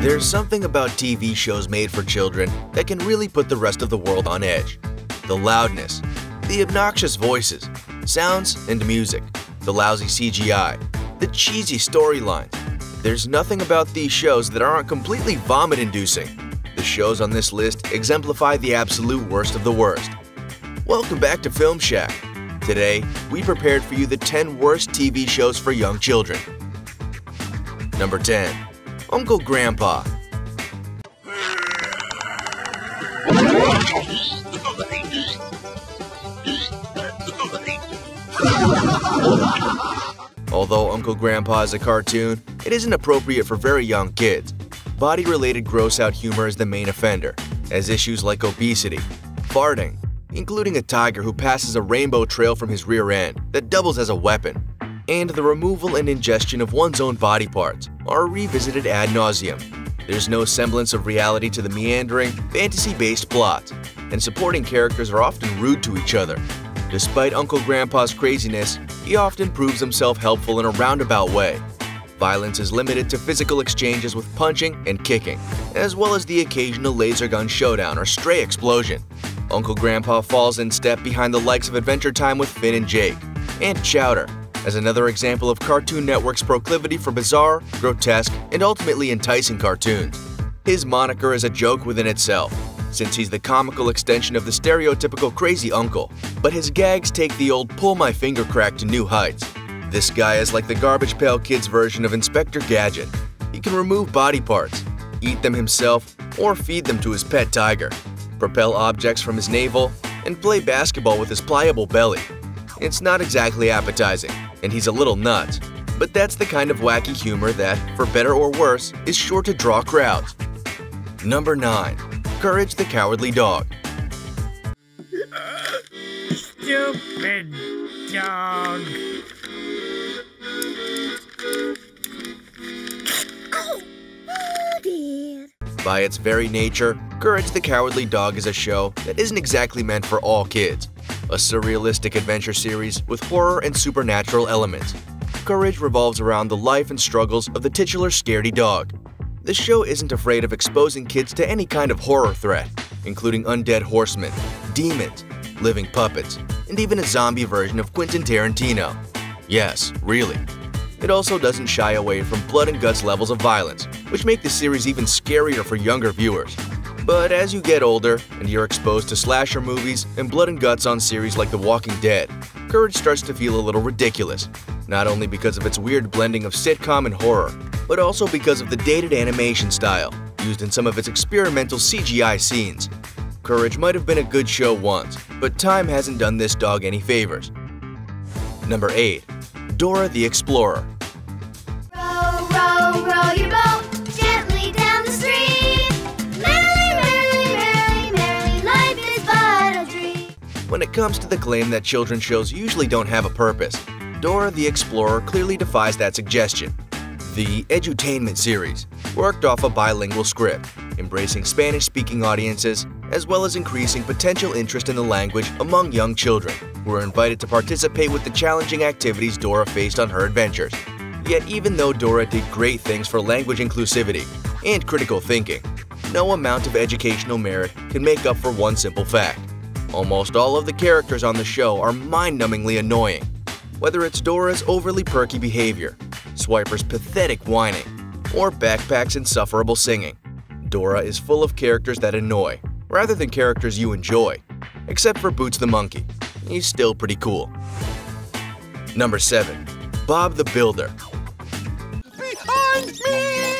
There's something about TV shows made for children that can really put the rest of the world on edge. The loudness, the obnoxious voices, sounds and music, the lousy CGI, the cheesy storylines. There's nothing about these shows that aren't completely vomit-inducing. The shows on this list exemplify the absolute worst of the worst. Welcome back to Film Shack. Today, we prepared for you the 10 worst TV shows for young children. Number 10. Uncle Grandpa Although Uncle Grandpa is a cartoon, it isn't appropriate for very young kids. Body-related gross-out humor is the main offender, as issues like obesity, farting, including a tiger who passes a rainbow trail from his rear end that doubles as a weapon, and the removal and ingestion of one's own body parts are revisited ad nauseum. There's no semblance of reality to the meandering, fantasy-based plots, and supporting characters are often rude to each other. Despite Uncle Grandpa's craziness, he often proves himself helpful in a roundabout way. Violence is limited to physical exchanges with punching and kicking, as well as the occasional laser gun showdown or stray explosion. Uncle Grandpa falls in step behind the likes of Adventure Time with Finn and Jake, and Chowder, as another example of Cartoon Network's proclivity for bizarre, grotesque, and ultimately enticing cartoons. His moniker is a joke within itself, since he's the comical extension of the stereotypical crazy uncle, but his gags take the old pull my finger crack to new heights. This guy is like the Garbage Pail Kids version of Inspector Gadget. He can remove body parts, eat them himself, or feed them to his pet tiger, propel objects from his navel, and play basketball with his pliable belly. It's not exactly appetizing, and he's a little nuts, but that's the kind of wacky humor that, for better or worse, is sure to draw crowds. Number 9. Courage the Cowardly Dog Stupid dog. By its very nature, Courage the Cowardly Dog is a show that isn't exactly meant for all kids. A surrealistic adventure series with horror and supernatural elements. Courage revolves around the life and struggles of the titular scaredy dog. This show isn't afraid of exposing kids to any kind of horror threat, including undead horsemen, demons, living puppets, and even a zombie version of Quentin Tarantino. Yes, really. It also doesn't shy away from blood and guts levels of violence, which make the series even scarier for younger viewers. But as you get older and you're exposed to slasher movies and blood and guts on series like The Walking Dead, Courage starts to feel a little ridiculous, not only because of its weird blending of sitcom and horror, but also because of the dated animation style used in some of its experimental CGI scenes. Courage might have been a good show once, but time hasn't done this dog any favors. Number 8. Dora the Explorer Row, row, your boat When it comes to the claim that children's shows usually don't have a purpose, Dora the Explorer clearly defies that suggestion. The Edutainment series worked off a bilingual script, embracing Spanish-speaking audiences, as well as increasing potential interest in the language among young children who were invited to participate with the challenging activities Dora faced on her adventures. Yet even though Dora did great things for language inclusivity and critical thinking, no amount of educational merit can make up for one simple fact. Almost all of the characters on the show are mind-numbingly annoying. Whether it's Dora's overly perky behavior, Swiper's pathetic whining, or Backpack's insufferable singing, Dora is full of characters that annoy, rather than characters you enjoy. Except for Boots the Monkey. He's still pretty cool. Number 7. Bob the Builder Behind me!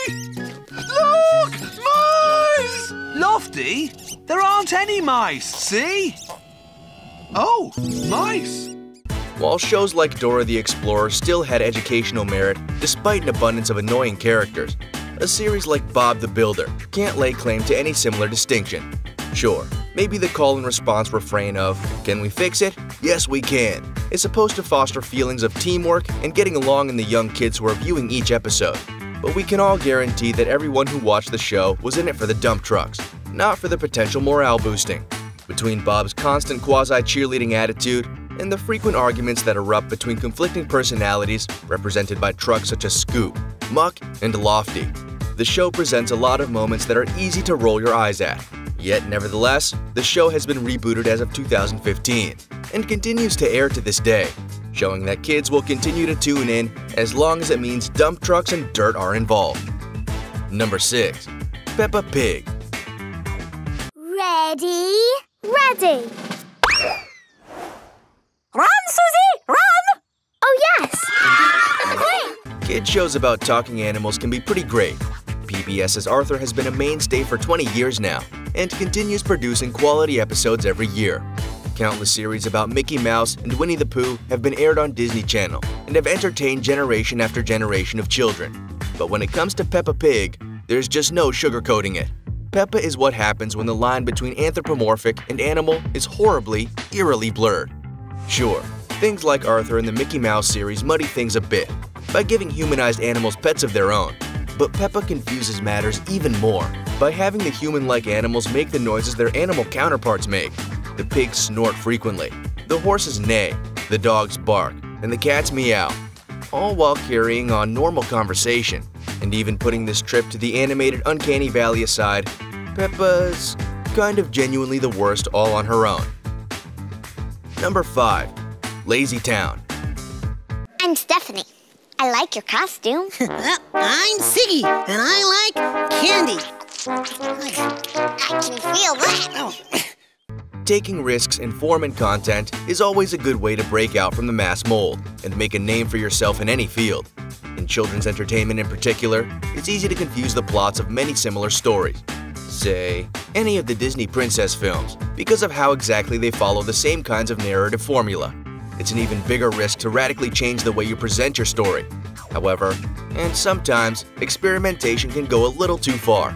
Look! Mice! Lofty, there aren't any mice, see? Oh, mice! While shows like Dora the Explorer still had educational merit despite an abundance of annoying characters, a series like Bob the Builder can't lay claim to any similar distinction. Sure, maybe the call and response refrain of, Can we fix it? Yes, we can, is supposed to foster feelings of teamwork and getting along in the young kids who are viewing each episode. But we can all guarantee that everyone who watched the show was in it for the dump trucks, not for the potential morale boosting. Between Bob's constant quasi cheerleading attitude and the frequent arguments that erupt between conflicting personalities represented by trucks such as Scoop, Muck, and Lofty, the show presents a lot of moments that are easy to roll your eyes at. Yet, nevertheless, the show has been rebooted as of 2015 and continues to air to this day, showing that kids will continue to tune in as long as it means dump trucks and dirt are involved. Number 6. Peppa Pig Ready? Ready. Run, Susie! Run! Oh, yes. Kid shows about talking animals can be pretty great. PBS's Arthur has been a mainstay for 20 years now and continues producing quality episodes every year. Countless series about Mickey Mouse and Winnie the Pooh have been aired on Disney Channel and have entertained generation after generation of children. But when it comes to Peppa Pig, there's just no sugarcoating it. Peppa is what happens when the line between anthropomorphic and animal is horribly, eerily blurred. Sure, things like Arthur and the Mickey Mouse series muddy things a bit by giving humanized animals pets of their own. But Peppa confuses matters even more by having the human-like animals make the noises their animal counterparts make. The pigs snort frequently, the horses neigh, the dogs bark, and the cats meow, all while carrying on normal conversation. And even putting this trip to the animated Uncanny Valley aside, Peppa's kind of genuinely the worst all on her own. Number 5. Lazy Town I'm Stephanie. I like your costume. I'm Ziggy, and I like candy. I can feel that. Oh, Taking risks in form and content is always a good way to break out from the mass mold and make a name for yourself in any field. In children's entertainment in particular, it's easy to confuse the plots of many similar stories. Say, any of the Disney princess films, because of how exactly they follow the same kinds of narrative formula. It's an even bigger risk to radically change the way you present your story. However, and sometimes, experimentation can go a little too far.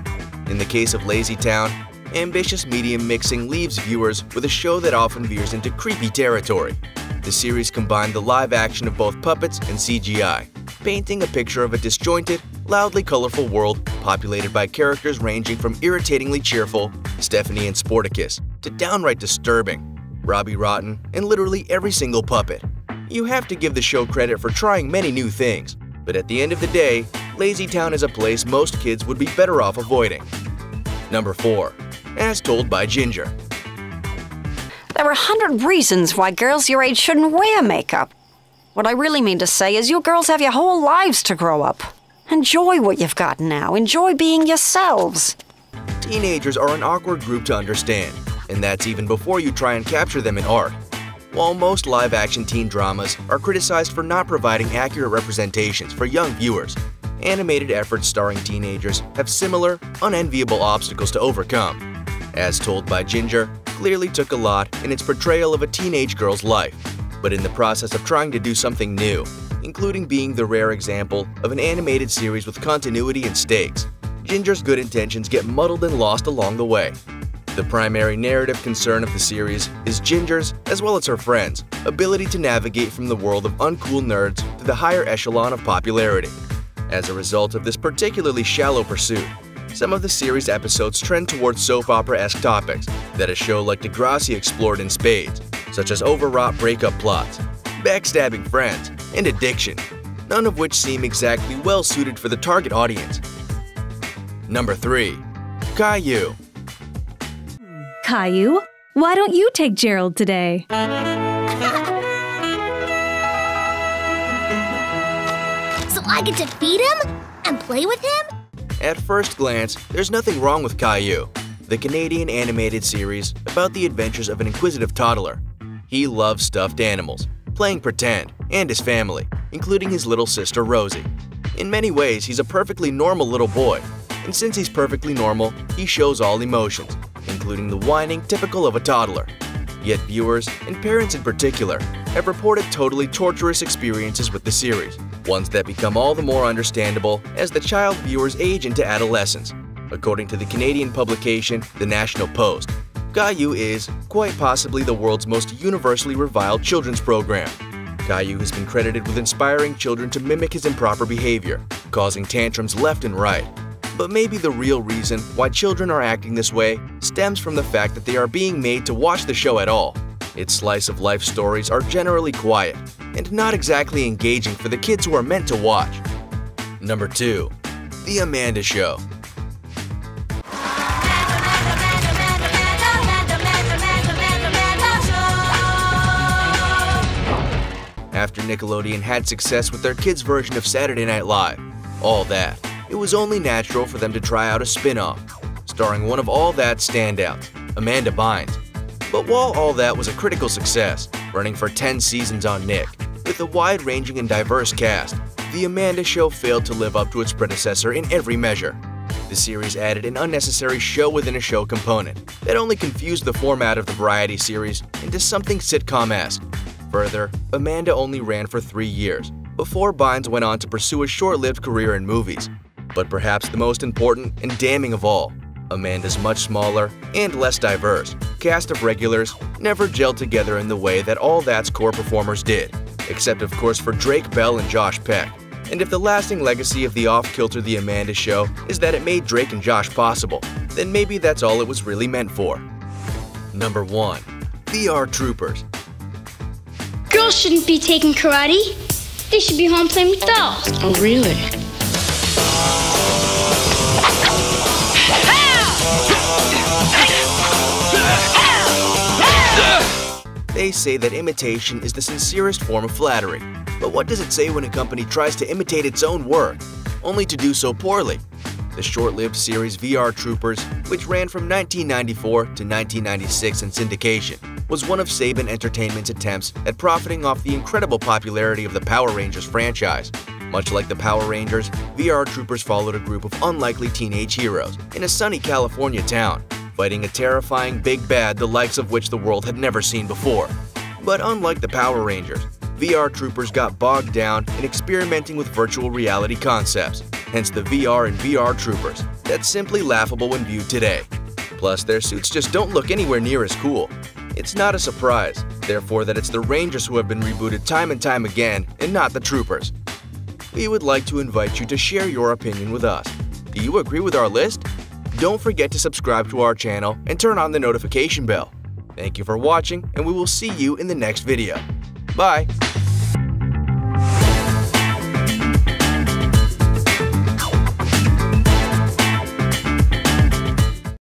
In the case of Lazy Town, ambitious medium mixing leaves viewers with a show that often veers into creepy territory. The series combined the live action of both puppets and CGI, painting a picture of a disjointed, loudly colorful world populated by characters ranging from irritatingly cheerful Stephanie and Sportacus to downright disturbing Robbie Rotten and literally every single puppet. You have to give the show credit for trying many new things, but at the end of the day, Lazy Town is a place most kids would be better off avoiding. Number 4. As told by Ginger. there are a hundred reasons why girls your age shouldn't wear makeup. What I really mean to say is, you girls have your whole lives to grow up. Enjoy what you've got now. Enjoy being yourselves. Teenagers are an awkward group to understand, and that's even before you try and capture them in art. While most live-action teen dramas are criticized for not providing accurate representations for young viewers, animated efforts starring teenagers have similar, unenviable obstacles to overcome. As told by Ginger, clearly took a lot in its portrayal of a teenage girl's life, but in the process of trying to do something new, including being the rare example of an animated series with continuity and stakes, Ginger's good intentions get muddled and lost along the way. The primary narrative concern of the series is Ginger's, as well as her friends', ability to navigate from the world of uncool nerds to the higher echelon of popularity. As a result of this particularly shallow pursuit, some of the series' episodes trend towards soap opera-esque topics that a show like Degrassi explored in spades, such as overwrought breakup plots, backstabbing friends, and addiction, none of which seem exactly well suited for the target audience. Number 3. Caillou Caillou, why don't you take Gerald today? So I get to feed him and play with him? At first glance, there's nothing wrong with Caillou, the Canadian animated series about the adventures of an inquisitive toddler. He loves stuffed animals, playing pretend, and his family, including his little sister Rosie. In many ways, he's a perfectly normal little boy, and since he's perfectly normal, he shows all emotions, including the whining typical of a toddler. Yet viewers, and parents in particular, have reported totally torturous experiences with the series, ones that become all the more understandable as the child viewers age into adolescence. According to the Canadian publication The National Post, Caillou is, quite possibly, the world's most universally reviled children's program. Caillou has been credited with inspiring children to mimic his improper behavior, causing tantrums left and right. But maybe the real reason why children are acting this way stems from the fact that they are being made to watch the show at all. Its slice of life stories are generally quiet and not exactly engaging for the kids who are meant to watch. Number 2. The Amanda Show. After Nickelodeon had success with their kids' version of Saturday Night Live, All That, it was only natural for them to try out a spin off, starring one of All That's standouts, Amanda Bynes. But while All That was a critical success, running for 10 seasons on Nick, with a wide ranging and diverse cast, The Amanda Show failed to live up to its predecessor in every measure. The series added an unnecessary show within a show component that only confused the format of the variety series into something sitcom esque. Further, Amanda only ran for three years before Bynes went on to pursue a short lived career in movies. But perhaps the most important and damning of all, Amanda's much smaller and less diverse cast of regulars never gelled together in the way that all that's core performers did, except of course for Drake Bell and Josh Peck. And if the lasting legacy of the Off Kilter The Amanda Show is that it made Drake and Josh possible, then maybe that's all it was really meant for. Number 1. The VR Troopers Girls shouldn't be taking karate. They should be home playing with dolls. Oh, really? They say that imitation is the sincerest form of flattery. But what does it say when a company tries to imitate its own work, only to do so poorly? The short-lived series VR Troopers, which ran from 1994 to 1996 in syndication, was one of Saban Entertainment's attempts at profiting off the incredible popularity of the Power Rangers franchise. Much like the Power Rangers, VR Troopers followed a group of unlikely teenage heroes in a sunny California town, fighting a terrifying big bad the likes of which the world had never seen before. But unlike the Power Rangers, VR Troopers got bogged down in experimenting with virtual reality concepts, hence the VR and VR Troopers. That's simply laughable when viewed today. Plus, their suits just don't look anywhere near as cool. It's not a surprise, therefore, that it's the Rangers who have been rebooted time and time again, and not the Troopers. We would like to invite you to share your opinion with us. Do you agree with our list? Don't forget to subscribe to our channel and turn on the notification bell. Thank you for watching, and we will see you in the next video. Bye!